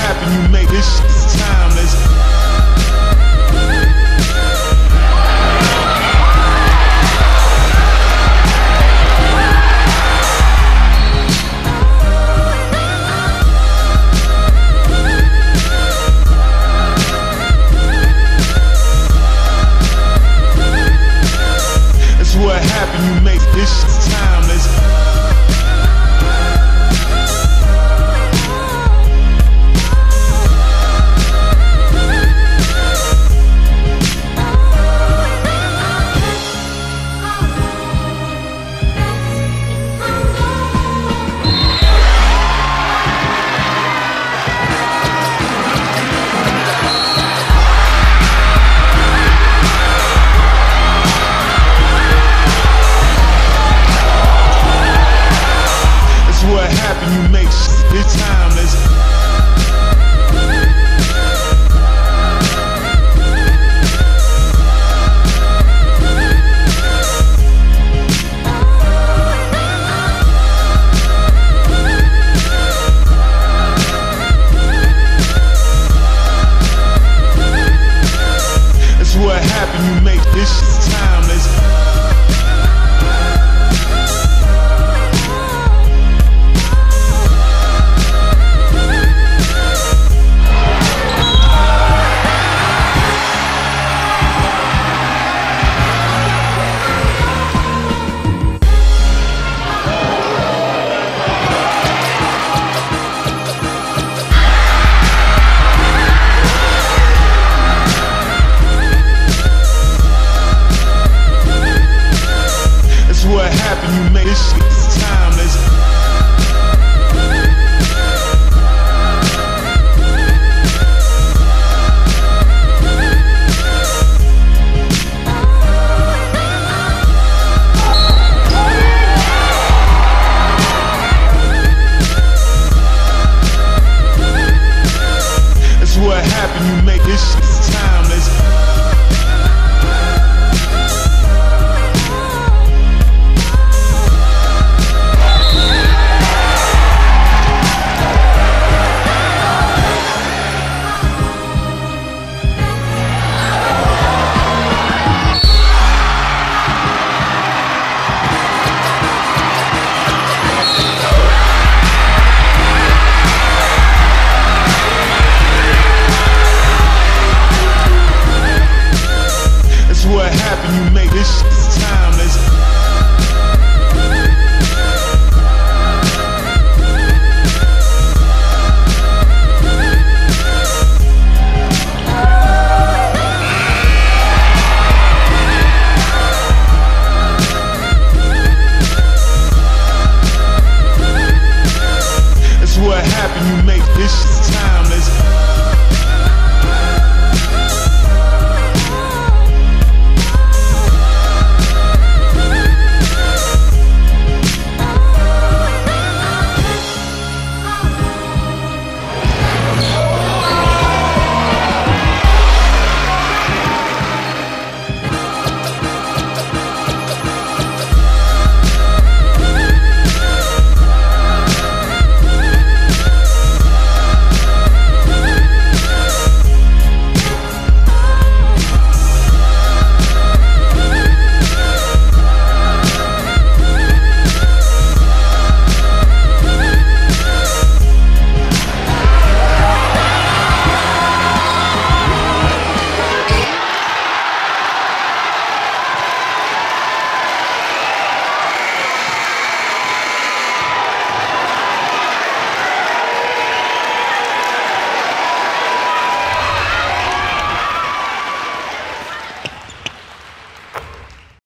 happen you made this shit's timeless. It's what happened you made this shit's You make this time